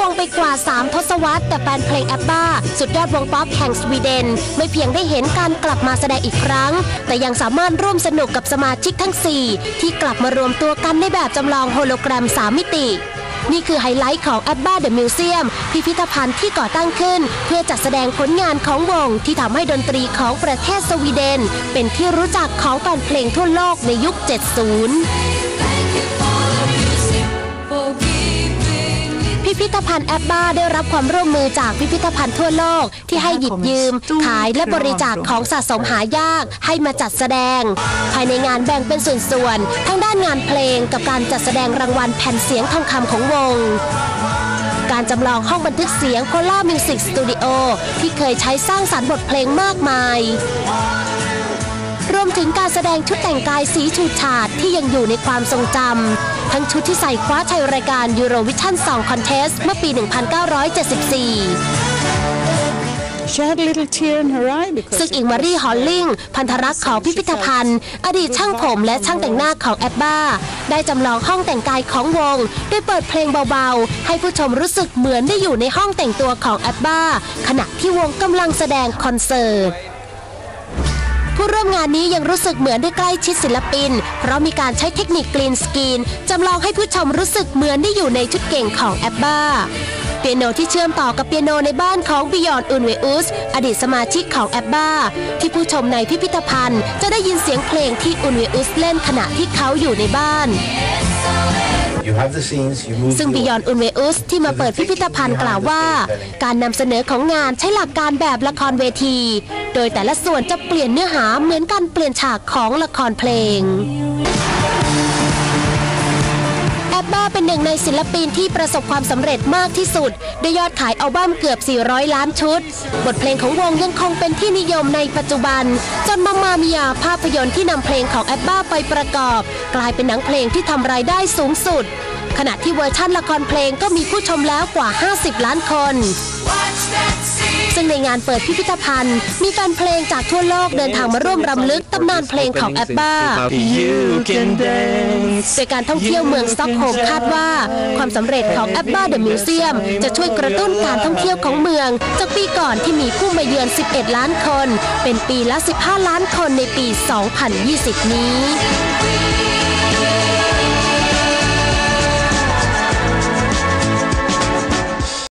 วงไปกว่า 3 ทศวรรษแต่แฟนเพลง ABBA สุดยอดวงป๊อปแห่งสวีเดน ไม่เพียงได้เห็นการกลับมาแสดงอีกครั้ง แต่ยังสามารถร่วมสนุกกับสมาชิกทั้ง 4 ที่กลับมารวมตัวกันในแบบจำลองโฮโลแกรม 3 มิตินี่คือไฮไลท์ของ a b b a The Museum พิพิธภัณฑ์ที่ก่อตั้งขึ้น เพื่อจัดแสดงผลงานของวง ที่ทำให้ดนตรีของประเทศสวีเดน เป็นที่รู้จักของแฟนเพลงทั่วโลกในยุค 70 พิพิธภัณฑ์แอปบ้าได้รับความร่วมมือจากพิพิธภัณฑ์ทั่วโลก ที่ให้หยิบยืม ขายและบริจาคของสะสมหายากให้มาจัดแสดง ภายในงานแบ่งเป็นส่วนๆทั้งด้านงานเพลงกับการจัดแสดงรางวัลแผ่นเสียงทองคำของวงการจำลองห้องบันทึกเสียง Polar Music Studio ที่เคยใช้สร้างสรรค์บทเพลงมากมาย รวมถึงการแสดงชุดแต่งกายสีฉูดฉาดที่ยังอยู่ในความทรงจำทั้งชุดที่ใส่คว้าชัยรายการ Eurovision Song Contest เมื่อปี 1974 ซึ่งอิงมารีฮอลลิงพันธรักษ์ของพิพิธภัณฑ์ อดีตช่างผมและช่างแต่งหน้าของแอบบ้า ได้จำลองห้องแต่งกายของวงด้วยเปิดเพลงเบาๆ ให้ผู้ชมรู้สึกเหมือนได้อยู่ในห้องแต่งตัวของแอบบ้า ขณะที่วงกำลังแสดงคอนเสิร์ต ผู้ร่วมงานนี้ยังรู้สึกเหมือนได้ใกล้ชิดศิลปิน เพราะมีการใช้เทคนิค green screen จำลองให้ผู้ชมรู้สึกเหมือนได้อยู่ในชุดเก่งของ ABBA เปียโนที่เชื่อมต่อกับเปียโนในบ้านของบิยอนอุนเวอุสอดีตสมาชิกของ ABBA ที่ผู้ชมในพิพิธภัณฑ์ จะได้ยินเสียงเพลงที่อุนเวอุสเล่นขณะที่เขาอยู่ในบ้าน You have the scenes, you move ซึ่ง your- บิยอนอุนเวอุสที่มาเปิดพิพิธภัณฑ์กล่าวว่า การนำเสนอของงานใช้หลักการแบบละครเวที โดยแต่ละส่วนจะเปลี่ยนเนื้อหาเหมือนการเปลี่ยนฉากของละครเพลงแอบบ้าเป็นหนึ่งในศิลปินที่ประสบความสำเร็จมากที่สุดด้วยยอดขายอัลบั้มเกือบ 400 ล้านชุด บทเพลงของวงยังคงเป็นที่นิยมในปัจจุบัน จนมามามียาภาพยนตร์ที่นำเพลงของแอบบ้าไปประกอบ กลายเป็นหนังเพลงที่ทำรายได้สูงสุด ขณะที่เวอร์ชั่นละครเพลงก็มีผู้ชมแล้วกว่า 50 ล้านคน ซึ่งในงานเปิดพิพิธภัณฑ์ มีแฟนเพลงจากทั่วโลกเดินทางมาร่วมรำลึกตำนานเพลงของ ABBA โดยการท่องเที่ยวเมืองสต็อกโฮมคาดว่า ความสำเร็จของ a b b a The Museum จะช่วยกระตุ้นการท่องเที่ยวของเมือง จากปีก่อนที่มีผู้มาเยือน 11 ล้านคน เป็นปีละ 15 ล้านคนในปี 2020 นี้